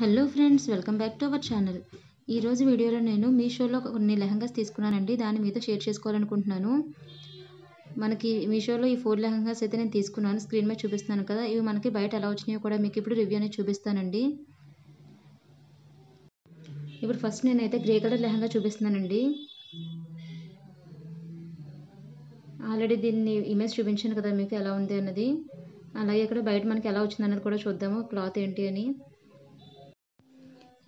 Hello friends welcome back to our channel ఈరోజు వీడియోలో నేను మీషోలో కొన్ని లెహంగాస్ తీసుకున్నానండి. దాన్ని మీతో షేర్ చేసుకోవాలనుకుంటున్నాను. మనకి మీషోలో ఈ ఫోర్ లెహంగాస్ అయితే నేను తీసుకున్నాను. స్క్రీన్ మీద చూపిస్తున్నాను కదా. ఇవి మనకి బయట ఎలా వచ్చినాయో కూడా మీకు ఇప్పుడు రివ్యూ అనేది చూపిస్తానండి. ఇప్పుడు ఫస్ట్ నేనైతే గ్రే కలర్ లెహంగా చూపిస్తున్నానండి. ఆల్రెడీ దీన్ని ఇమేజ్ చూపించాను కదా మీకు ఎలా ఉంది అన్నది. అలాగే ఇక్కడ బయట మనకి ఎలా వచ్చింది అన్నది కూడా చూద్దాము. క్లాత్ ఏంటి అని.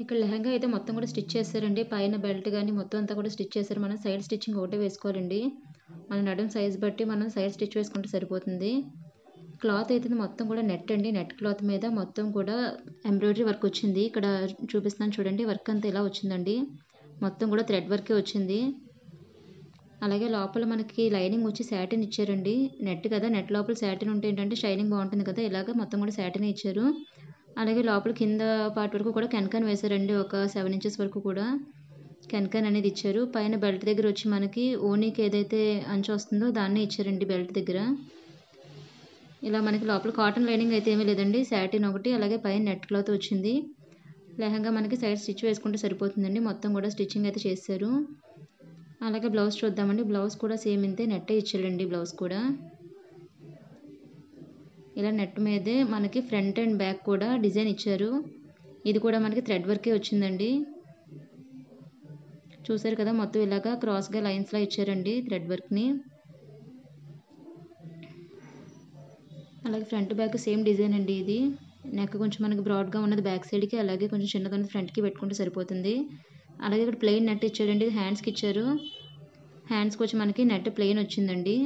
ఇక్కడ లెహంగా అయితే మొత్తం కూడా స్టిచ్ చేశారండి పైన బెల్ట్ కానీ మొత్తం అంతా కూడా స్టిచ్ చేశారు మనం సైడ్ స్టిచ్చింగ్ ఒకటే వేసుకోవాలండి. మన నడుం సైజ్ బట్టి మనం సైడ్ స్టిచ్ వేసుకుంటే సరిపోతుంది. క్లాత్ అయితే మొత్తం కూడా నెట్ అండి. నెట్ క్లాత్ మీద మొత్తం కూడా ఎంబ్రాయిడరీ వర్క్ వచ్చింది. ఇక్కడ చూపిస్తాను చూడండి. వర్క్ అంతా ఇలా వచ్చిందండి. మొత్తం కూడా థ్రెడ్ వర్కే వచ్చింది. అలాగే లోపల మనకి లైనింగ్ వచ్చి శాటిన్ ఇచ్చారండి. నెట్ కదా. నెట్ లోపల శాటిన్ ఉంటే ఏంటంటే షైనింగ్ బాగుంటుంది కదా. ఇలాగ మొత్తం కూడా శాటిన్ ఇచ్చారు. అలాగే లోపల కింద పార్ట్ వరకు కూడా కెన్కన్ వేశారండి ఒక సెవెన్ ఇంచెస్ వరకు కూడా. కెన్కన్ అనేది ఇచ్చారు. పైన బెల్ట్ దగ్గర వచ్చి మనకి ఓనీకి ఏదైతే అంచు వస్తుందో దాన్నే ఇచ్చారండి బెల్ట్ దగ్గర. ఇలా మనకి లోపల కాటన్ లైనింగ్ అయితే ఏమీ లేదండి శాటిన్ ఒకటి అలాగే పైన నెట్ క్లాత్ వచ్చింది. లెహంగా మనకి సైడ్ స్టిచ్ వేసుకుంటే సరిపోతుందండి మొత్తం కూడా స్టిచ్చింగ్ అయితే చేశారు. అలాగే బ్లౌజ్ చూద్దామండి బ్లౌజ్ కూడా సేమ్ ఇంతే నెట్టే ఇచ్చారండి బ్లౌజ్ కూడా. ఇలా నెట్ మీదే మనకి ఫ్రంట్ అండ్ బ్యాక్ కూడా డిజైన్ ఇచ్చారు. ఇది కూడా మనకి థ్రెడ్ వర్కే వచ్చిందండి. చూసారు కదా మొత్తం ఇలాగా క్రాస్గా లైన్స్లా ఇచ్చారండి థ్రెడ్ వర్క్ని. అలాగే ఫ్రంట్ బ్యాక్ సేమ్ డిజైన్ అండి ఇది. నెక్ కొంచెం మనకి బ్రాడ్గా ఉన్నది బ్యాక్ సైడ్కి అలాగే కొంచెం చిన్నగా ఉన్నది ఫ్రంట్కి పెట్టుకుంటే సరిపోతుంది. అలాగే ఇక్కడ ప్లెయిన్ నెట్ ఇచ్చారండి హ్యాండ్స్కి ఇచ్చారు. హ్యాండ్స్కి వచ్చి మనకి నెట్ ప్లెయిన్ వచ్చిందండి.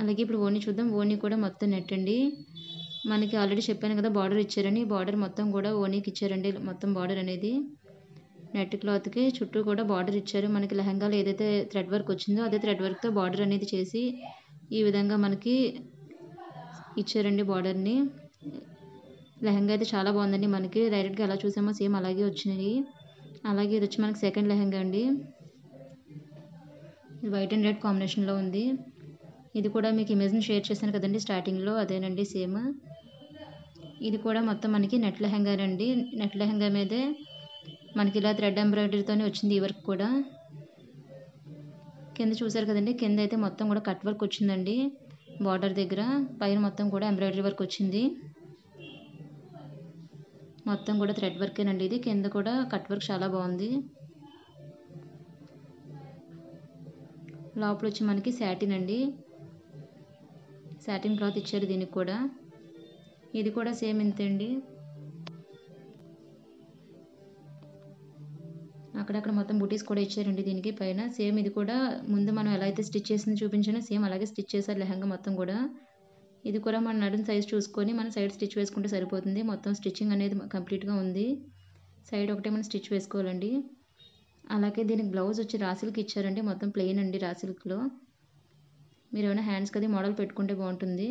అలాగే ఇప్పుడు ఓనీ చూద్దాం. ఓనీ కూడా మొత్తం నెట్ అండి. మనకి ఆల్రెడీ చెప్పాను కదా బార్డర్ ఇచ్చారని. బార్డర్ మొత్తం కూడా ఓనీకి ఇచ్చారండి మొత్తం బార్డర్ అనేది. నెట్ క్లాత్కి చుట్టూ కూడా బార్డర్ ఇచ్చారు. మనకి లెహంగాలో ఏదైతే థ్రెడ్ వర్క్ వచ్చిందో అదే థ్రెడ్ వర్క్తో బార్డర్ అనేది చేసి ఈ విధంగా మనకి ఇచ్చారండి బార్డర్ని లెహంగా అయితే చాలా బాగుందండి. మనకి డైరెక్ట్గా ఎలా చూసామో సేమ్ అలాగే వచ్చినాయి. అలాగే ఇది వచ్చి మనకి సెకండ్ లెహంగా అండి. వైట్ అండ్ రెడ్ కాంబినేషన్లో ఉంది. ఇది కూడా మీకు ఇమేజ్ని షేర్ చేశాను కదండి స్టార్టింగ్లో అదేనండి సేమ్ ఇది కూడా మొత్తం మనకి నెట్ లెహంగానండి నెట్ లెహంగా మీదే మనకి ఇలా థ్రెడ్ ఎంబ్రాయిడరీతోనే వచ్చింది ఈ వర్క్ కూడా. కింద చూసారు కదండి కింద అయితే మొత్తం కూడా కట్ వర్క్ వచ్చిందండి. బార్డర్ దగ్గర పైన మొత్తం కూడా ఎంబ్రాయిడరీ వర్క్ వచ్చింది. మొత్తం కూడా థ్రెడ్ వర్కేనండి ఇది. కింద కూడా కట్ వర్క్ చాలా బాగుంది. లోపల వచ్చి మనకి శాటిన్ అండి. శాటిన్ క్లాత్ ఇచ్చారు దీనికి కూడా. ఇది కూడా సేమ్ ఎంత అండి. అక్కడక్కడ మొత్తం బుటీస్ కూడా ఇచ్చారండి దీనికి పైన. సేమ్ ఇది కూడా ముందు మనం ఎలా అయితే స్టిచ్ చేసింది చూపించానో సేమ్ అలాగే స్టిచ్ చేశారు లెహంగా మొత్తం కూడా. ఇది కూడా మన నడుం సైజ్ చూసుకొని మనం సైడ్ స్టిచ్ వేసుకుంటే సరిపోతుంది. మొత్తం స్టిచ్చింగ్ అనేది కంప్లీట్గా ఉంది. సైడ్ ఒకటే మనం స్టిచ్ వేసుకోవాలండి. అలాగే దీనికి బ్లౌజ్ వచ్చి రాసిల్కి ఇచ్చారండి. మొత్తం ప్లెయిన్ అండి రాసిల్క్లో మీరు ఏమైనా హ్యాండ్స్కి అది మోడల్ పెట్టుకుంటే బాగుంటుంది.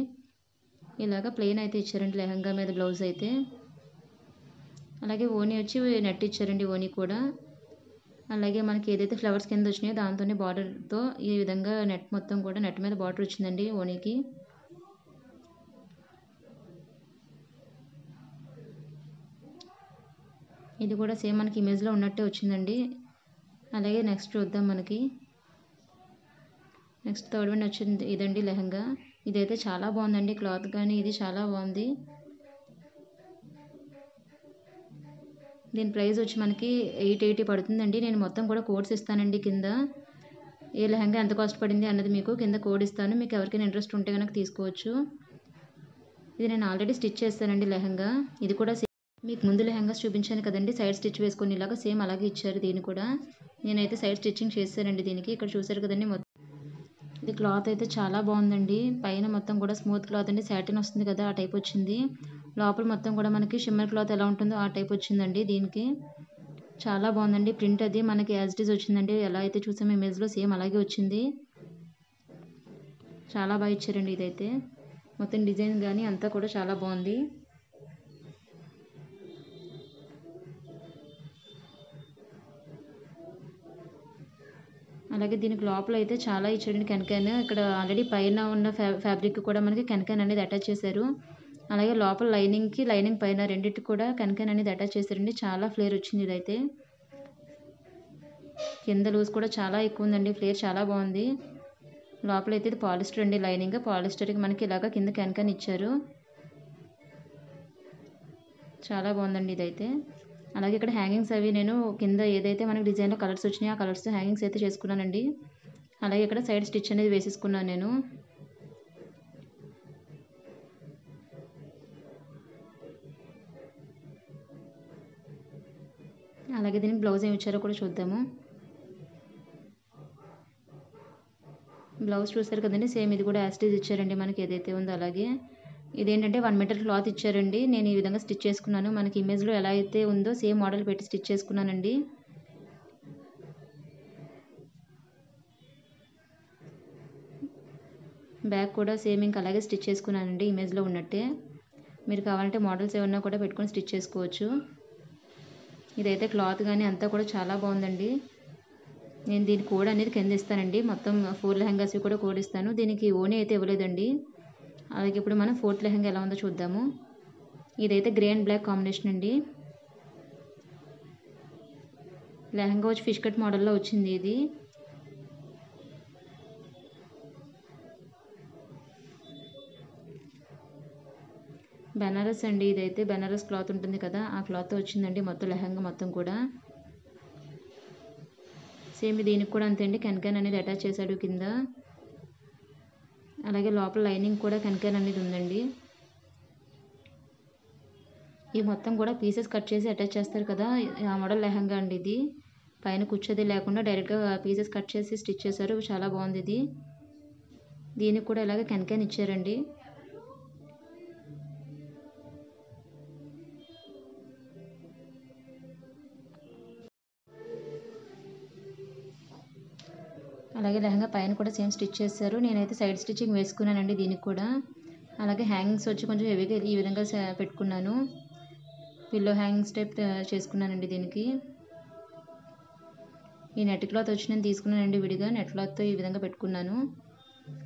ఇలాగ ప్లెయిన్ అయితే ఇచ్చారండి లెహంగా మీద బ్లౌజ్ అయితే. అలాగే ఓనీ వచ్చి నెట్ ఇచ్చారండి ఓనీ కూడా. అలాగే మనకి ఏదైతే ఫ్లవర్స్ కింద వచ్చినాయో దాంతోనే బార్డర్తో ఈ విధంగా నెట్ మొత్తం కూడా నెట్ మీద బార్డర్ వచ్చిందండి ఓనీకి. ఇది కూడా సేమ్ మనకి ఇమేజ్లో ఉన్నట్టే వచ్చిందండి. అలాగే నెక్స్ట్ చూద్దాం మనకి. నెక్స్ట్ థర్డ్ వన్ వచ్చింది. ఇదండి లెహంగా. ఇదైతే చాలా బాగుందండి. క్లాత్ కానీ ఇది చాలా బాగుంది. దీని ప్రైస్ వచ్చి మనకి ఎయిట్ ఎయిటీ పడుతుందండి. నేను మొత్తం కూడా కోడ్స్ ఇస్తానండి కింద. ఏ లెహంగా ఎంత కాస్ట్ పడింది అన్నది మీకు కింద కోడ్ ఇస్తాను. మీకు ఎవరికైనా ఇంట్రెస్ట్ ఉంటే కనుక తీసుకోవచ్చు. ఇది నేను ఆల్రెడీ స్టిచ్ చేస్తానండి లెహంగా. ఇది కూడా మీకు ముందు లెహంగాస్ చూపించాను కదండి. సైడ్ స్టిచ్ వేసుకొని ఇలాగ సేమ్ అలాగే ఇచ్చారు దీన్ని కూడా. నేనైతే సైడ్ స్టిచ్చింగ్ చేస్తానండి దీనికి. ఇక్కడ చూసారు కదండి మొత్తం. ఇది క్లాత్ అయితే చాలా బాగుందండి. పైన మొత్తం కూడా స్మూత్ క్లాత్ అండి. సాటిన్ వస్తుంది కదా ఆ టైప్ వచ్చింది. లోపల మొత్తం కూడా మనకి షిమ్మర్ క్లాత్ ఎలా ఉంటుందో ఆ టైప్ వచ్చిందండి దీనికి. చాలా బాగుందండి. ప్రింట్ అది మనకి యాజ్ ఇట్ ఈజ్ వచ్చిందండి. ఎలా అయితే చూసాం ఇమేజ్లో సేమ్ అలాగే వచ్చింది. చాలా బాగా ఇచ్చారండి ఇదైతే. మొత్తం డిజైన్ కానీ అంతా కూడా చాలా బాగుంది. అలాగే దీనికి లోపల అయితే చాలా ఇచ్చాడండి కెనకెన్ ఇక్కడ ఆల్రెడీ పైన ఉన్న ఫ్యా ఫ్యాబ్రిక్ కూడా మనకి కెనకెన్ అనేది అటాచ్ చేశారు. అలాగే లోపల లైనింగ్కి లైనింగ్ పైన రెండింటికి కూడా కనకన్ అనేది అటాచ్ చేశారండి. చాలా ఫ్లేర్ వచ్చింది ఇదైతే. కింద లూజ్ కూడా చాలా ఎక్కువ ఉందండి. ఫ్లేర్ చాలా బాగుంది. లోపల అయితే ఇది పాలిస్టర్ అండి లైనింగ్ పాలిస్టర్కి మనకి ఇలాగ కింద కనకన్ ఇచ్చారు. చాలా బాగుందండి ఇదైతే. అలాగే ఇక్కడ హ్యాంగింగ్స్ అవి నేను కింద ఏదైతే మనకి డిజైన్లో కలర్స్ వచ్చినాయో ఆ కలర్స్ హ్యాంగింగ్స్ అయితే చేసుకున్నానండి. అలాగే ఇక్కడ సైడ్ స్టిచ్ అనేది వేసేసుకున్నాను నేను. అలాగే దీనికి బ్లౌజ్ ఏమి ఇచ్చారో కూడా చూద్దాము. బ్లౌజ్ చూసారు కదండి సేమ్ ఇది కూడా యాస్టీజ్ ఇచ్చారండి మనకి ఏదైతే ఉందో అలాగే. ఇదేంటంటే వన్ మీటర్ క్లాత్ ఇచ్చారండి. నేను ఈ విధంగా స్టిచ్ చేసుకున్నాను. మనకి ఇమేజ్లో ఎలా అయితే ఉందో సేమ్ మోడల్ పెట్టి స్టిచ్ చేసుకున్నానండి. బ్యాక్ కూడా సేమ్ ఇంకా అలాగే స్టిచ్ చేసుకున్నానండి ఇమేజ్లో ఉన్నట్టే. మీరు కావాలంటే మోడల్స్ ఏమన్నా కూడా పెట్టుకొని స్టిచ్ చేసుకోవచ్చు. ఇదైతే క్లాత్ కానీ అంతా కూడా చాలా బాగుందండి. నేను దీని కోడ్ అనేది కింద ఇస్తానండి. మొత్తం ఫోర్ లెహంగాస్ కూడా కోడ్ ఇస్తాను. దీనికి ఓనీ అయితే ఇవ్వలేదండి. అలాగే ఇప్పుడు మనం ఫోర్త్ లెహంగా ఎలా ఉందో చూద్దాము. ఇదైతే గ్రే అండ్ బ్లాక్ కాంబినేషన్ అండి. లెహంగా వచ్చి ఫిష్ కట్ మోడల్లో వచ్చింది ఇది. బెనారస్ అండి ఇదైతే. బెనారస్ క్లాత్ ఉంటుంది కదా ఆ క్లాత్ వచ్చిందండి మొత్తం లెహంగా మొత్తం కూడా. సేమ్ దీనికి కూడా అంతే అండి. కెన్కెన్ అనేది అటాచ్ చేశాడు కింద. అలాగే లోపల లైనింగ్ కూడా కనికన్ అనేది ఉందండి. ఈ మొత్తం కూడా పీసెస్ కట్ చేసి అటాచ్ చేస్తారు కదా. ఆ మోడల్ లెహంగా అండి ఇది. పైన కూర్చోది లేకుండా డైరెక్ట్గా పీసెస్ కట్ చేసి స్టిచ్ చేశారు. చాలా బాగుంది ఇది. దీనికి కూడా ఇలాగే కనకాన్ ఇచ్చారండి. అలాగే లెహంగా పైన కూడా సేమ్ స్టిచ్ చేశారు. నేనైతే సైడ్ స్టిచ్చింగ్ వేసుకున్నానండి దీనికి కూడా. అలాగే హ్యాంగింగ్స్ వచ్చి కొంచెం హెవీగా ఈ విధంగా పెట్టుకున్నాను. పిల్లో హ్యాంగింగ్స్ టైప్ చేసుకున్నానండి దీనికి. ఈ నెట్ క్లాత్ వచ్చి నేను తీసుకున్నానండి విడిగా. నెట్ క్లాత్తో ఈ విధంగా పెట్టుకున్నాను.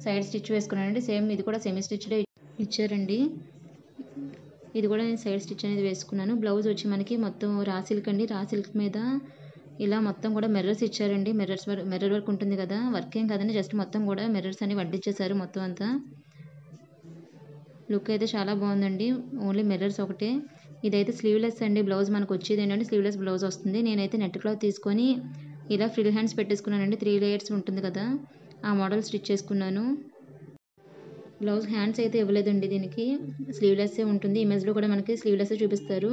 సైడ్ స్టిచ్ వేసుకున్నానండి. సేమ్ ఇది కూడా సెమీ స్టిచ్డే ఇచ్చారండి. ఇది కూడా నేను సైడ్ స్టిచ్ అనేది వేసుకున్నాను. బ్లౌజ్ వచ్చి మనకి మొత్తం రా సిల్క్ అండి. రా సిల్క్ మీద ఇలా మొత్తం కూడా మిర్రర్స్ ఇచ్చారండి. మిర్రర్స్ మిర్రర్ వర్క్ ఉంటుంది కదా. వర్క్ ఏం కదండి. జస్ట్ మొత్తం కూడా మిర్రర్స్ అన్ని వడ్డించేశారు మొత్తం అంతా. లుక్ అయితే చాలా బాగుందండి. ఓన్లీ మిర్రర్స్ ఒకటే. ఇదైతే స్లీవ్లెస్ అండి. బ్లౌజ్ మనకు వచ్చేది ఏంటంటే స్లీవ్లెస్ బ్లౌజ్ వస్తుంది. నేనైతే నెట్ క్లాత్ తీసుకొని ఇలా ఫ్రిల్ హ్యాండ్స్ పెట్టేసుకున్నానండి. త్రీ లేయర్స్ ఉంటుంది కదా. ఆ మోడల్ స్టిచ్ చేసుకున్నాను. బ్లౌజ్ హ్యాండ్స్ అయితే ఇవ్వలేదండి దీనికి. స్లీవ్లెస్సే ఉంటుంది. ఇమేజ్లో కూడా మనకి స్లీవ్లెస్ చూపిస్తారు.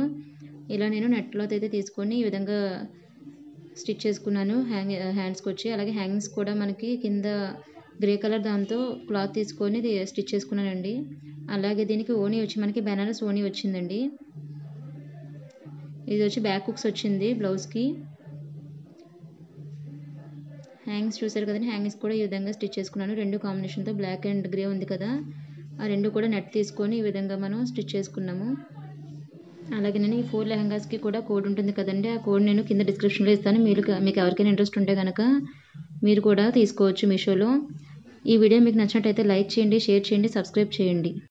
ఇలా నేను నెట్ క్లాత్ అయితే తీసుకొని ఈ విధంగా స్టిచ్ చేసుకున్నాను హ్యాంగ్ హ్యాండ్స్కి వచ్చి. అలాగే హ్యాంగింగ్స్ కూడా మనకి కింద గ్రే కలర్ దాంతో క్లాత్ తీసుకొని ఇది స్టిచ్ చేసుకున్నానండి. అలాగే దీనికి ఓనీ వచ్చి మనకి బెనారస్ ఓనీ వచ్చిందండి. ఇది వచ్చి బ్యాక్ హుక్స్ వచ్చింది బ్లౌజ్కి. హ్యాంగ్స్ చూసారు కదండి హ్యాంగింగ్స్ కూడా ఈ విధంగా స్టిచ్ చేసుకున్నాను. రెండు కాంబినేషన్తో బ్లాక్ అండ్ గ్రే ఉంది కదా. ఆ రెండు కూడా నెట్ తీసుకొని ఈ విధంగా మనం స్టిచ్ చేసుకున్నాము. అలాగే నేను ఈ ఫోర్ లెహంగాస్కి కూడా కోడ్ ఉంటుంది కదండి. ఆ కోడ్ నేను కింద డిస్క్రిప్షన్లో ఇస్తాను. మీరు మీకు ఎవరికైనా ఇంట్రెస్ట్ ఉంటే కనుక మీరు కూడా తీసుకోవచ్చు మీషోలో. ఈ వీడియో మీకు నచ్చినట్టయితే లైక్ చేయండి షేర్ చేయండి సబ్స్క్రైబ్ చేయండి.